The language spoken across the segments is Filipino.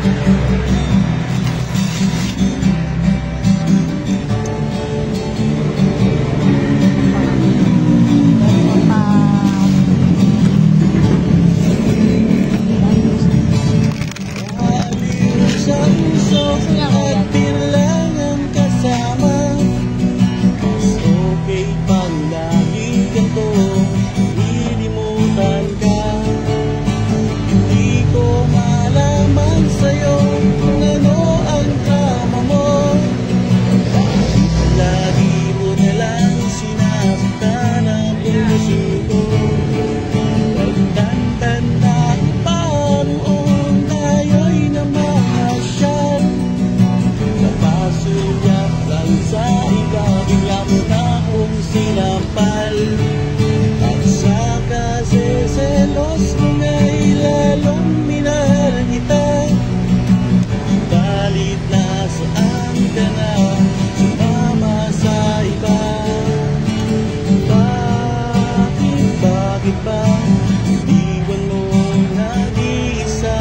At sinampal At sa kaseselos mo nga'y lalong minahal kita. Balit na saan ka na Sumama sa iba. Bakit, bakit ba? Iwan mo nag-iisa.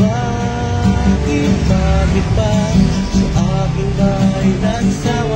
Bakit, bakit ba? Sa akin ba'y nagsawa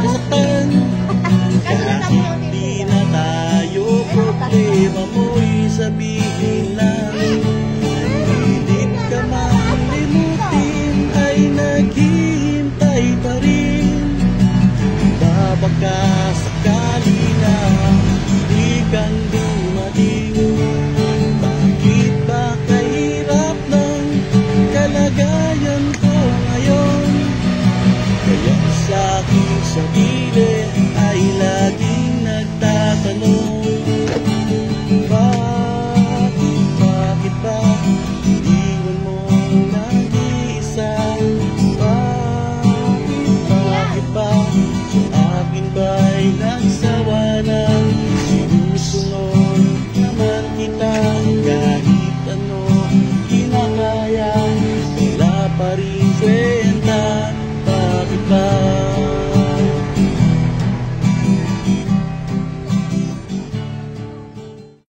sasaktan Kahit di na tayo problema mo'y sabihin lang. Pilit ka man limutin ay naghihintay pa rin. Babaka Sa gilid ay lagi